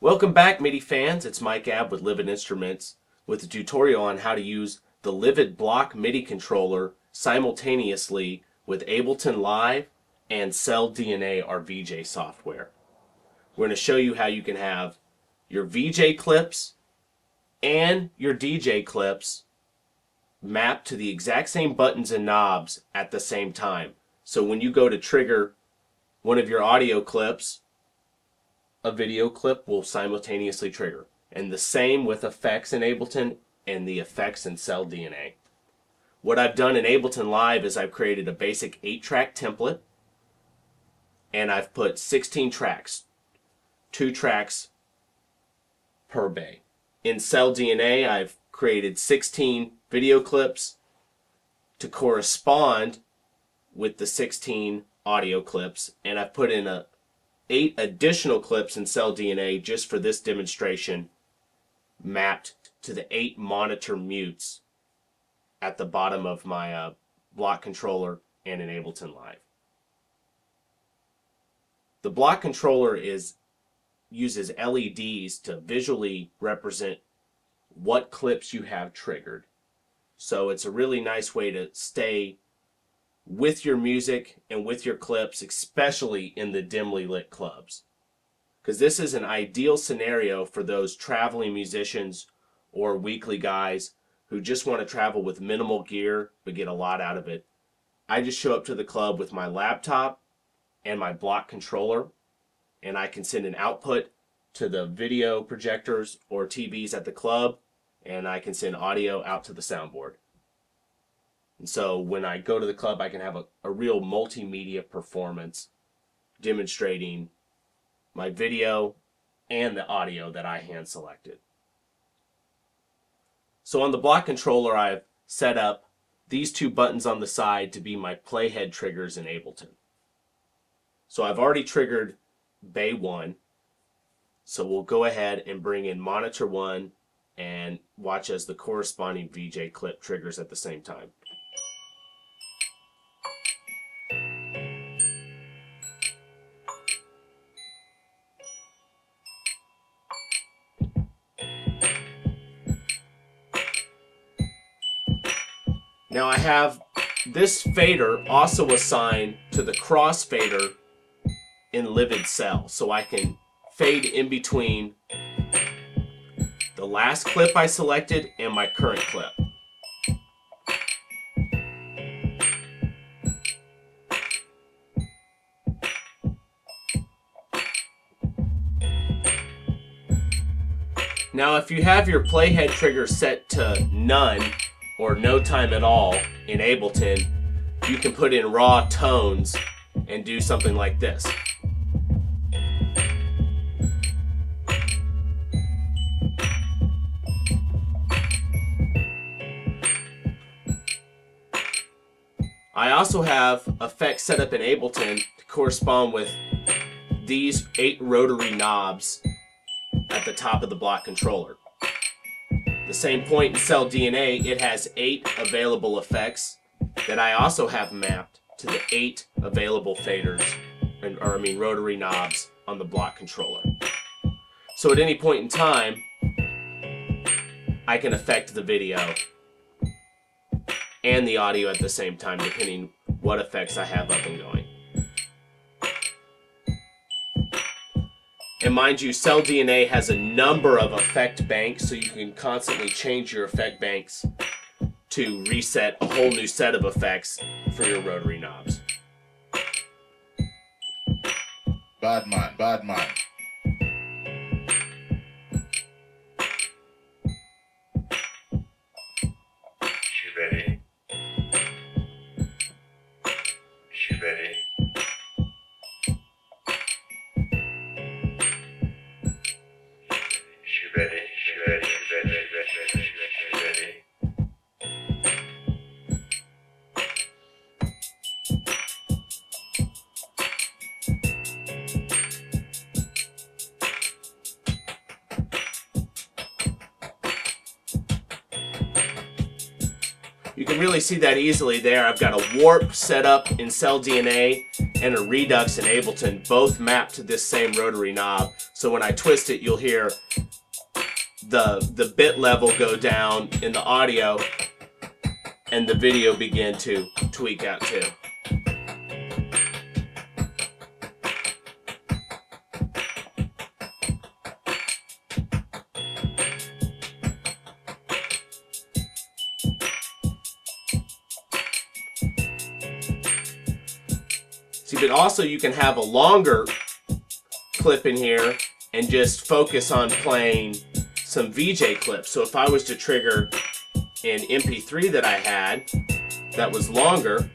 Welcome back MIDI fans, it's Mike Abb with Livid Instruments with a tutorial on how to use the Livid Block MIDI controller simultaneously with Ableton Live and CellDNA our VJ software. We're going to show you how you can have your VJ clips and your DJ clips mapped to the exact same buttons and knobs at the same time. So when you go to trigger one of your audio clips, a video clip will simultaneously trigger. And the same with effects in Ableton and the effects in Cell DNA. What I've done in Ableton Live is I've created a basic 8-track template and I've put 16 tracks, two tracks per bay. In Cell DNA, I've created 16 video clips to correspond with the 16 audio clips, and I've put in a eight additional clips in cell DNA just for this demonstration mapped to the eight monitor mutes at the bottom of my uh, block controller and in Ableton Live. The block controller is uses LEDs to visually represent what clips you have triggered. So it's a really nice way to stay with your music and with your clips, especially in the dimly lit clubs. Because this is an ideal scenario for those traveling musicians or weekly guys who just want to travel with minimal gear but get a lot out of it. I just show up to the club with my laptop and my block controller and I can send an output to the video projectors or TVs at the club and I can send audio out to the soundboard. And so when I go to the club, I can have a, a real multimedia performance demonstrating my video and the audio that I hand selected. So on the block controller, I've set up these two buttons on the side to be my playhead triggers in Ableton. So I've already triggered Bay 1. So we'll go ahead and bring in Monitor 1 and watch as the corresponding VJ clip triggers at the same time. Now I have this fader also assigned to the crossfader in Livid Cell, so I can fade in between the last clip I selected and my current clip. Now if you have your playhead trigger set to none, or no time at all in Ableton, you can put in raw tones and do something like this. I also have effects set up in Ableton to correspond with these eight rotary knobs at the top of the block controller. The same point in cell DNA, it has eight available effects that I also have mapped to the eight available faders, or I mean rotary knobs on the block controller. So at any point in time, I can affect the video and the audio at the same time, depending what effects I have up and going. And mind you, Cell DNA has a number of effect banks, so you can constantly change your effect banks to reset a whole new set of effects for your rotary knobs. Bad man, bad. You can really see that easily there. I've got a warp set up in Cell DNA and a redux in Ableton, both mapped to this same rotary knob. So when I twist it, you'll hear the the bit level go down in the audio and the video begin to tweak out too. See, but also you can have a longer clip in here and just focus on playing some VJ clips. So if I was to trigger an MP3 that I had that was longer,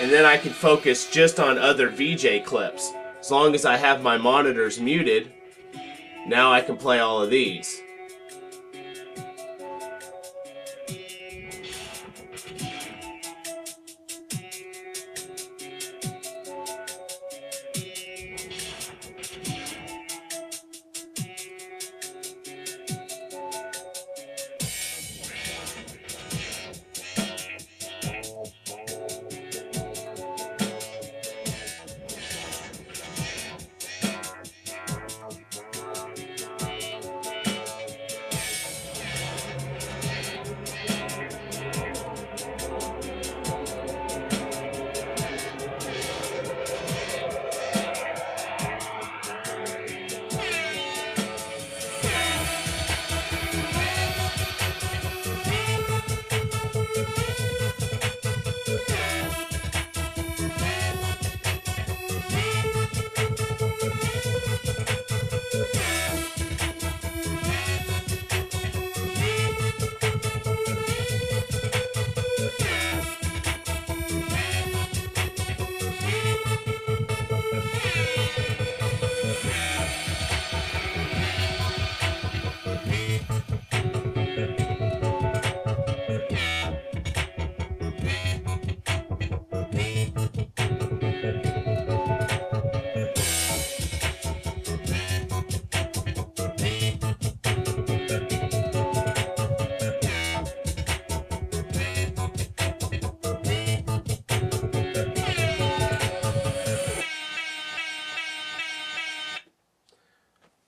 and then I can focus just on other VJ clips. As long as I have my monitors muted, now I can play all of these.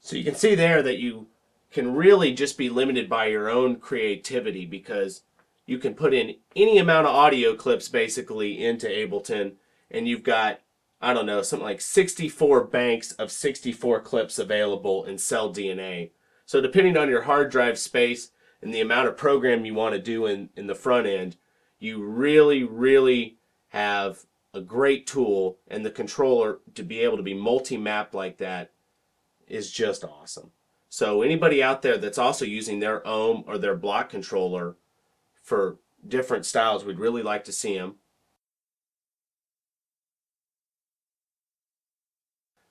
So you can see there that you can really just be limited by your own creativity because you can put in any amount of audio clips basically into Ableton and you've got I don't know something like 64 banks of 64 clips available in Cell DNA. So depending on your hard drive space and the amount of program you want to do in, in the front end, you really, really have a great tool and the controller to be able to be multi-mapped like that is just awesome. So anybody out there that's also using their ohm or their block controller for different styles, we'd really like to see them.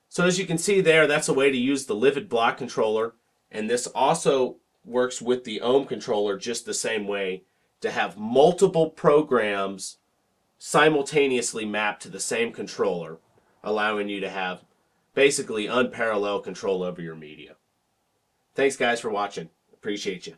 So as you can see there, that's a way to use the Livid block controller. And this also works with the ohm controller just the same way to have multiple programs simultaneously mapped to the same controller, allowing you to have basically unparalleled control over your media. Thanks guys for watching. Appreciate you.